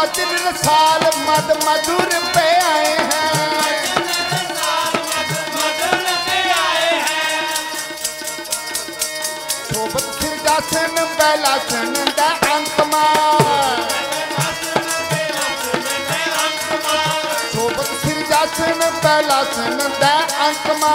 वचन साल मद मधुर पे आए हैं सोबत खिरदासन बैलासन दा अंतमा सोबत खिरदासन बैलासन दा अंतमा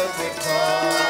of the car.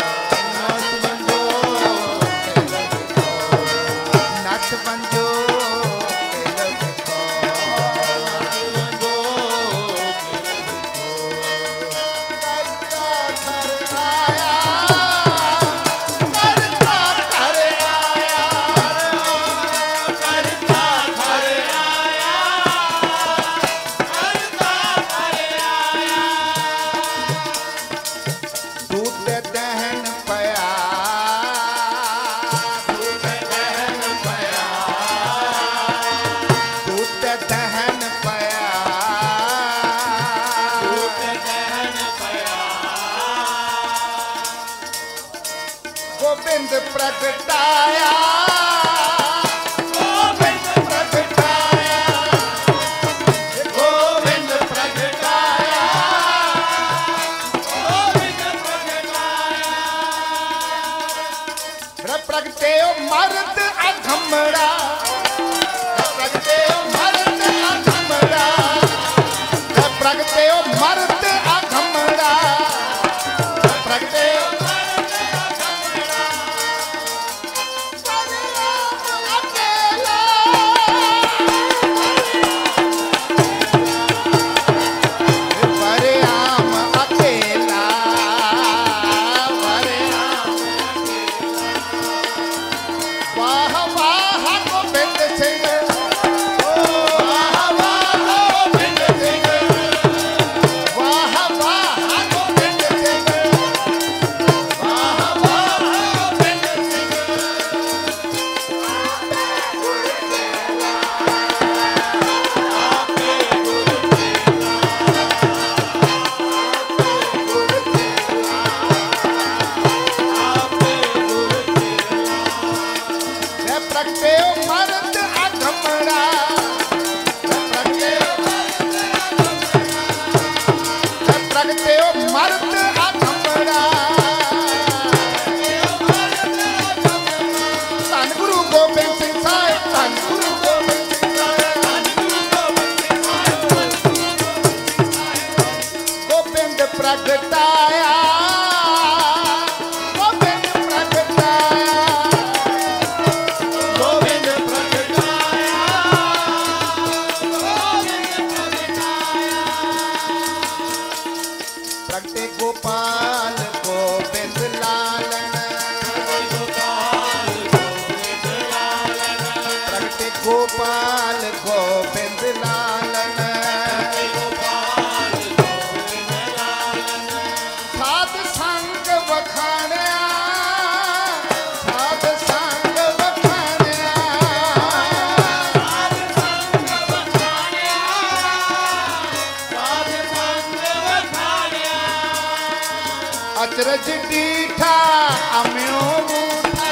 रज डीठा अम्यो बूठा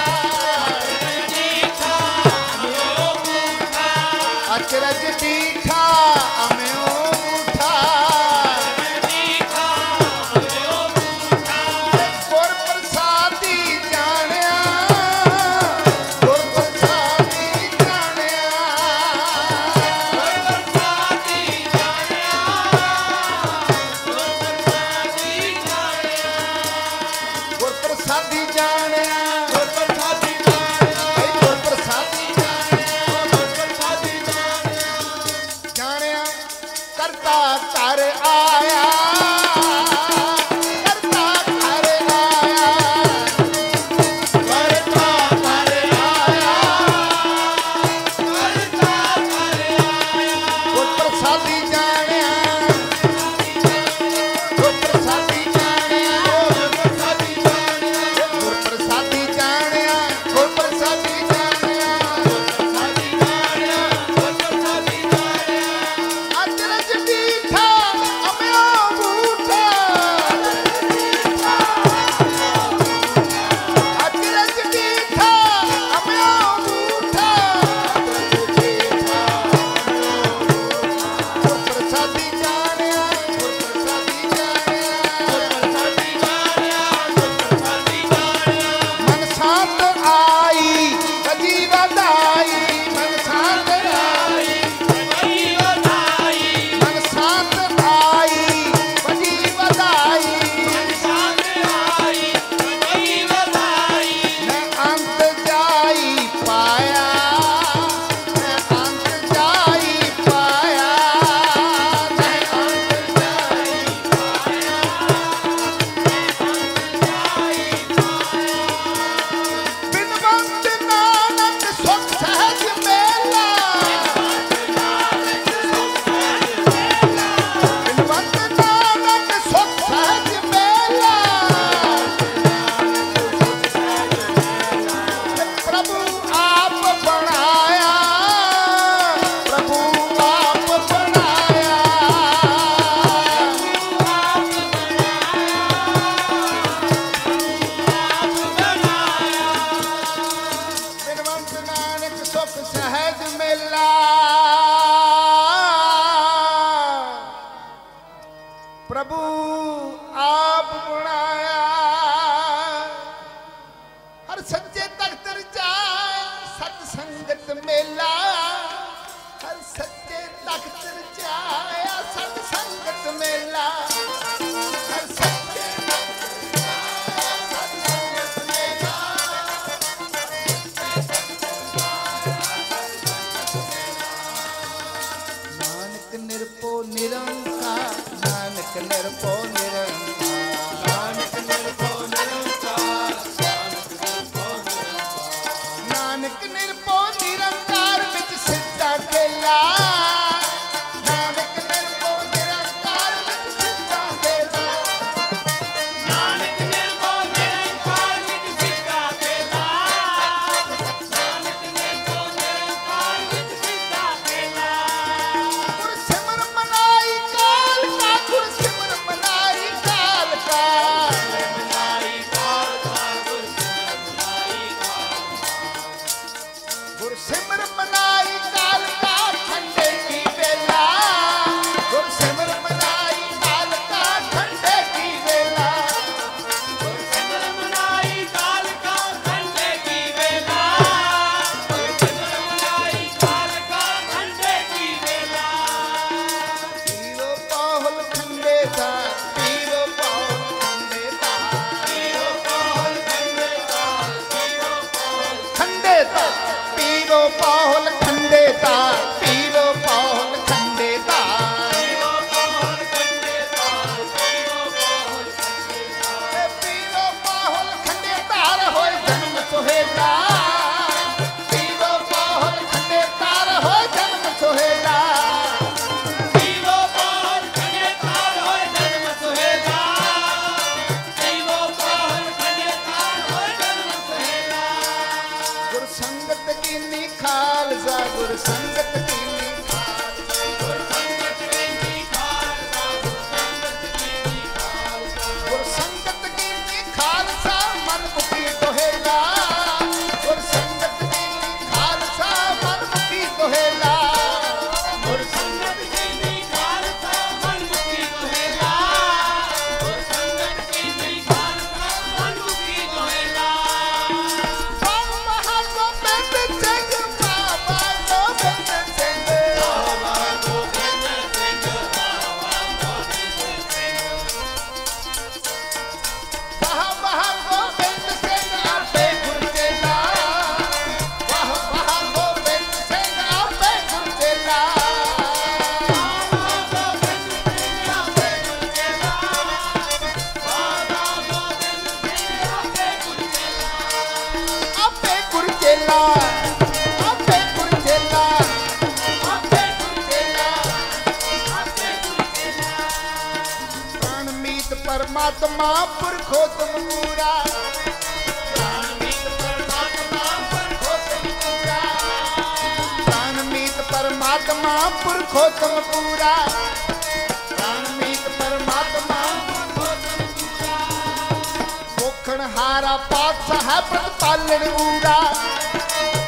ਕੋਖਣ ਹਾਰਾ ਪਾਤਸ਼ਾਹ ਹੈ ਪ੍ਰਤਪਾਲਣ ਊੜਾ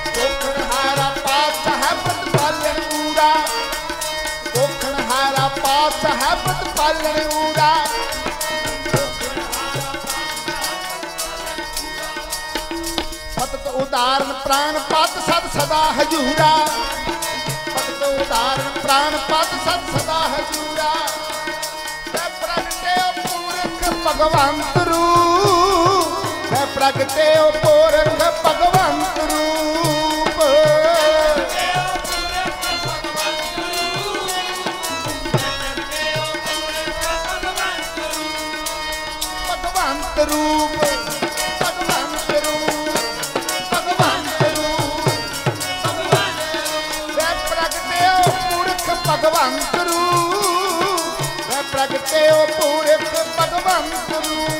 ਕੋਖਣ ਹਾਰਾ ਪਾਤਸ਼ਾਹ ਹੈ ਪ੍ਰਤਪਾਲਣ ਊੜਾ ਕੋਖਣ ਹਾਰਾ ਪਾਤਸ਼ਾਹ ਹੈ ਪ੍ਰਤਪਾਲਣ ਊੜਾ ਪਤਤ ਉਦਾਰਨ ਪ੍ਰਾਨ ਪਤ ਸਦ ਸਦਾ ਹਜੂਰਾ ਪਤਤ ਉਦਾਰਨ ਪ੍ਰਾਨ ਪਤ ਸਦ ਸਦਾ ਹਜੂਰਾ ਤੇ ਪ੍ਰਗਟਿਓ ਪੂਰਖ ਭਗਵੰਤ ਰੂਪ ਤੇ ਪ੍ਰਗਟਿਓ ਪੂਰਖ ਭਗਵੰਤ ਰੂਪ। ਭਗਵੰਤ ਰੂਪ ਭਗਵੰਤ ਰੂਪ ਭਗਵੰਤ ਰੂਪ। ਵੈ ਪ੍ਰਗਟਿਓ ਪੁਰਖ ਭਗਵੰਤ ਰੂਪ। ਵੈ ਪ੍ਰਗਟਿਓ ਪੁਰਖ ਭਗਵੰਤ ਰੂਪ।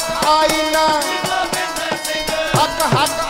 ਹੱਕ ਹੱਕ ਆਈਨਾ ਹੱਕ ਹੱਕ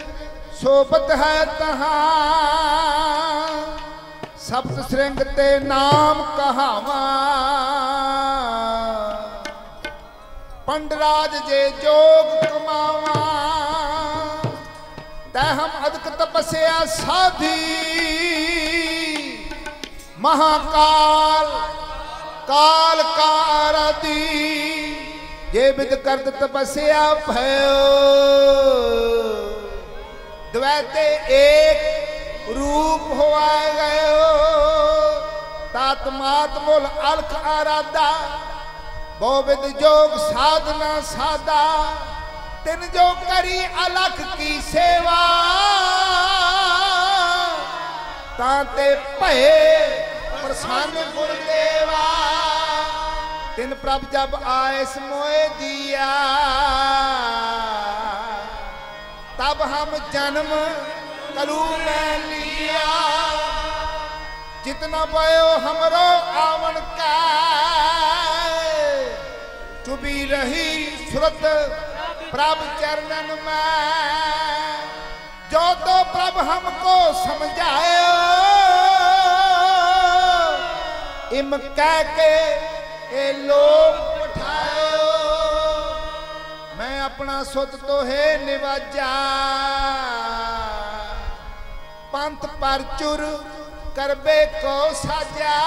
सोबत है तहां सप्त श्रृंग ते नाम कहावा। पंडराज जे जोग कमावा। तहम अदक तपस्या साधी। महाकाल, काल का आरती जे विद करत तपस्या भयो। द्वैते एक रूप होए गए हो तात्मात्मुल अलख आराधा बोविद जोग साधना साधा तिन जो करी अलख की सेवा ताते भये प्रसन्न गुर देवा तिन प्रभ जब आए मोए दिया तब हम जन्म कलू में लिया। जितना भयो हमरो आवन का चुबी रही सुरत प्रभ चरणन में। जो तो प्रभ हमको समझाए। इम कह के लोग ਆਪਣਾ ਸੁੱਤ ਤੋਹੇ ਨਿਵਾਜਾ। ਪੰਥ ਪਰਚੁਰ ਕਰਬੇ ਕੋ ਸਾਜਾ।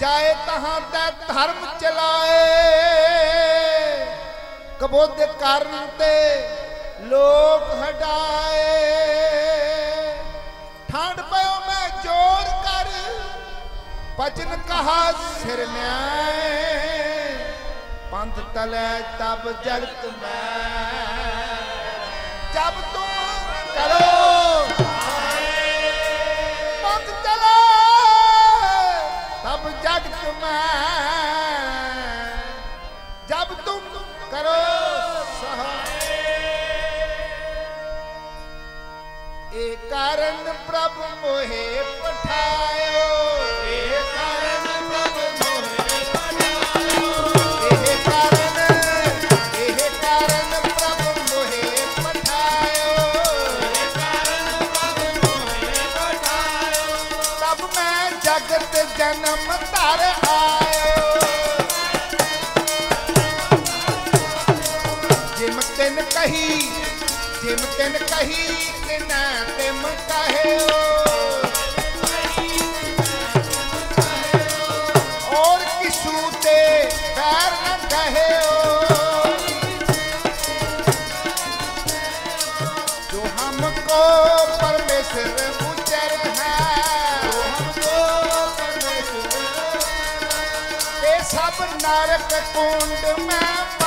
ਜਾਏ ਤਹਾਂ ਤੈ ਧਰਮ ਚਲਾਏ। ਕਬੋਧ ਕਰਨ ਤੇ ਲੋਕ ਹਟਾਏ। ਠੰਡ ਪਇਓ ਮੈਂ ਜੋਰ ਕਰ ਬਚਨ ਕਹਾ ਸਿਰ ਮੈਂ पंथ तले तब जगत में। जब तुम करो। पंथ चले तब जगत में। जब तुम करो सहाय कारण प्रभु मोहे पठायो। कही, जिम तिन कही तिन तिम कहो और किसू ते पैर न कहो जो हमको परमेश्वर उचर है सब नरक कुंड में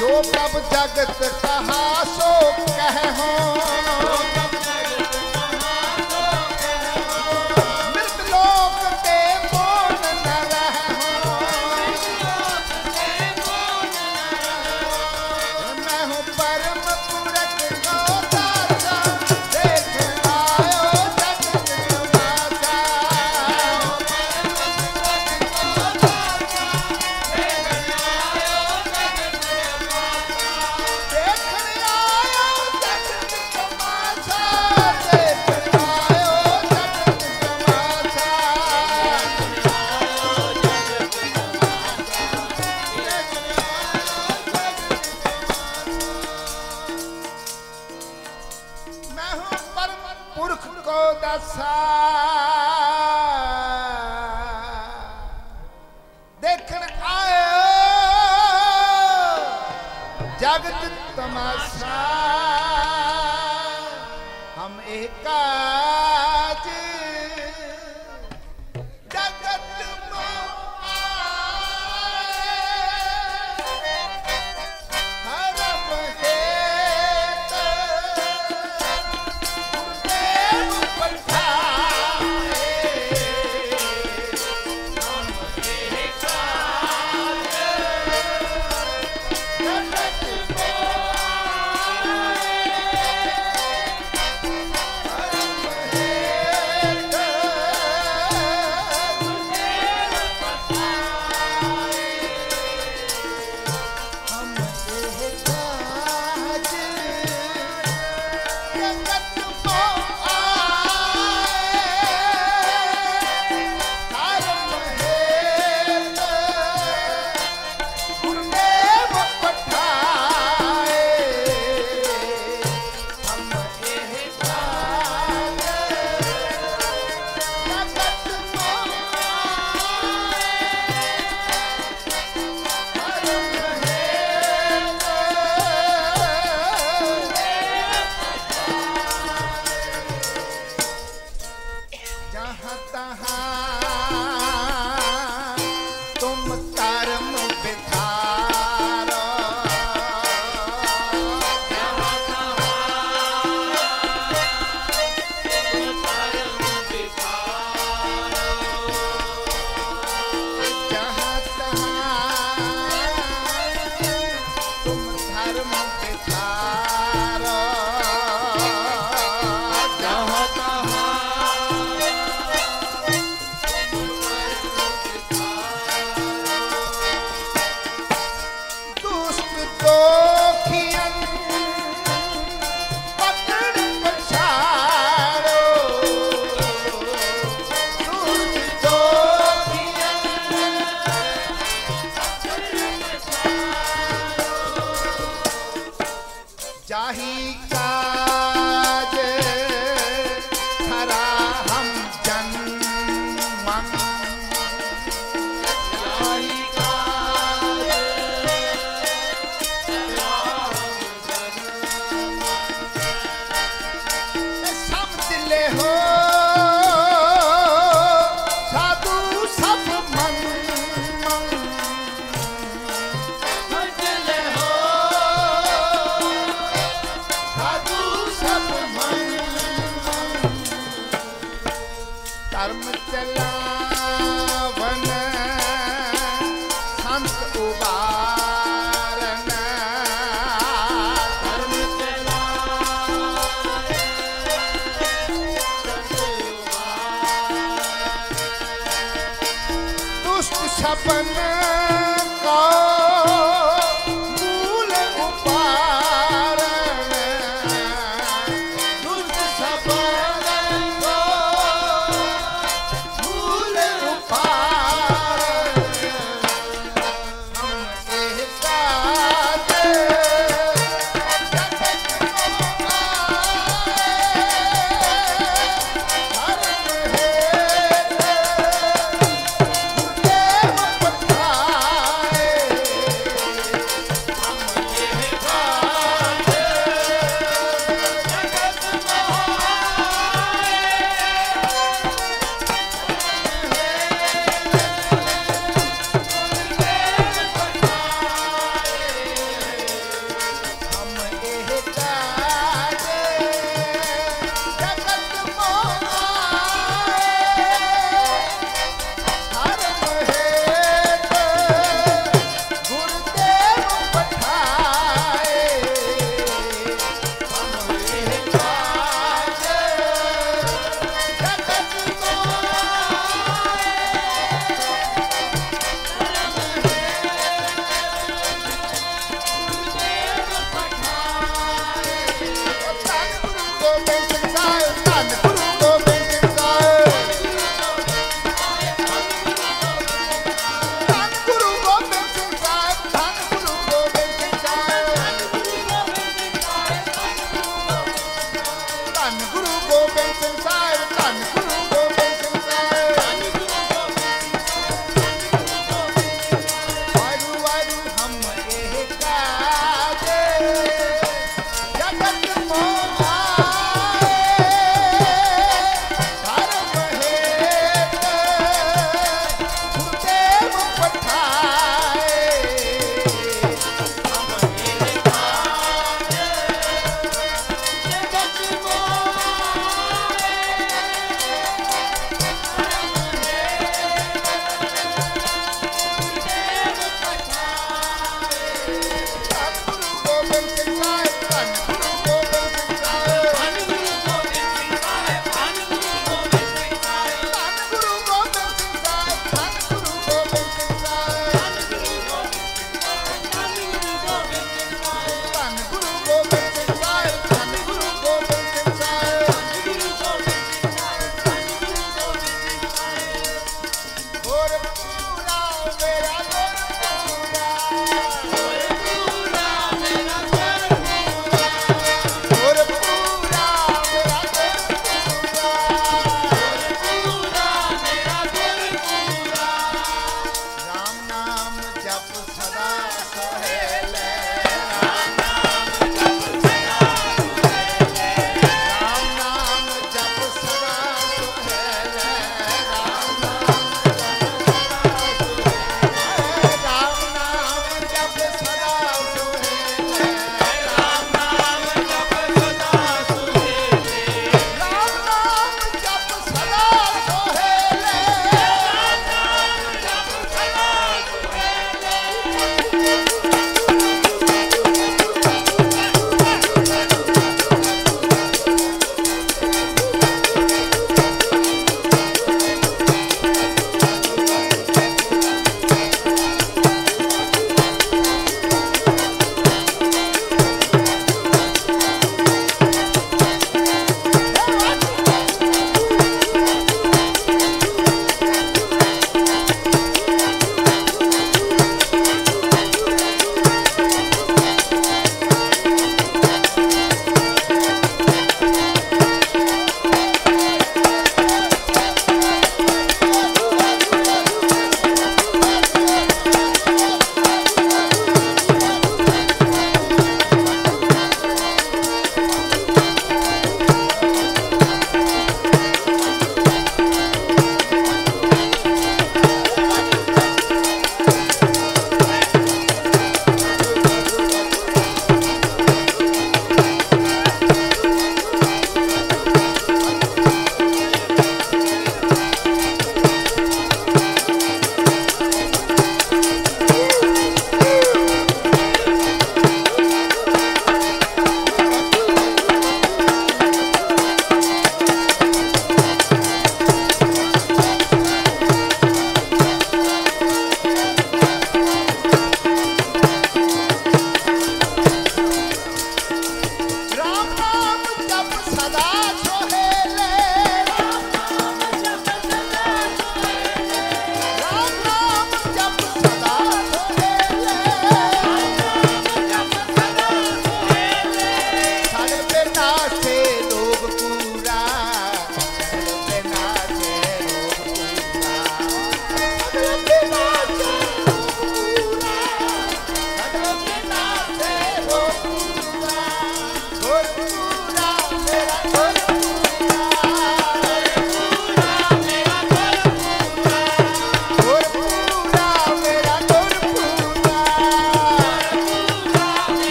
जो प्रभ जगत कहा सो कह मृत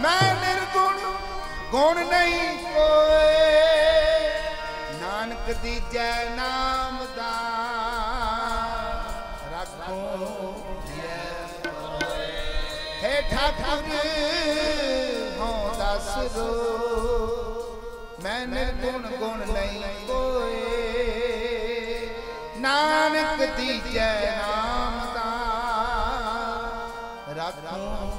ਮੈਂ ਨਿਰਗੁਣ, ਗੁਣ ਨਹੀਂ ਕੋਏ ਨਾਨਕ ਦੀ ਜੈ ਨਾਮ ਦਾ ਰੱਖੋ ਜੈ ਕੋਏ ਦੱਸ ਦੋ ਮੈਂ ਨਿਰਗੁਣ, ਗੁਣ ਨਹੀਂ ਕੋਏ ਨਾਨਕ ਦੀ ਜੈ I've, and I've,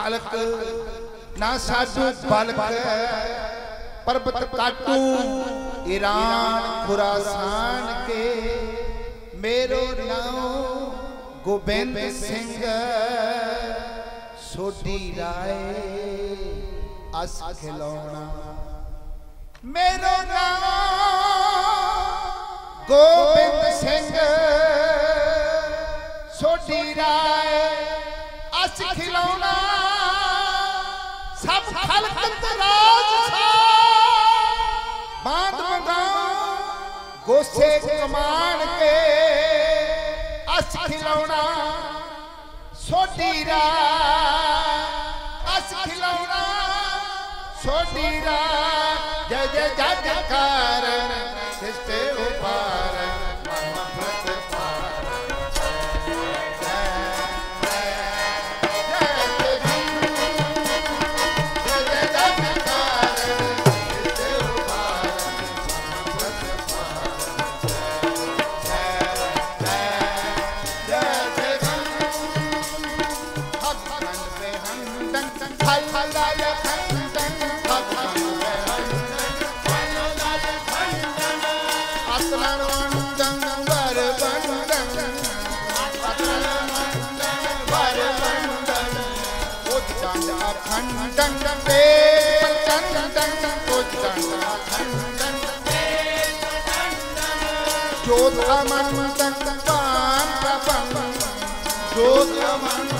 खालक ना साधु बालक पर्वत काटू, ईरान खुरासान के। मेरो नाम गोविंद सिंह, सोटी राय अस खिलौना मेरो नाम गोविंद सिंह, सोटी राय अस खिलौना गोसे कमान के। अस खिलौना सोडीरा अस खिलौना सोडीरा जय जय जय जयकार। ज्योत अमन तन पान प्रपन ज्योत अमन